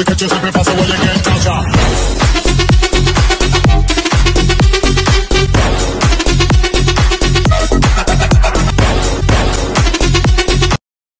we catch you slipping faster when you get touch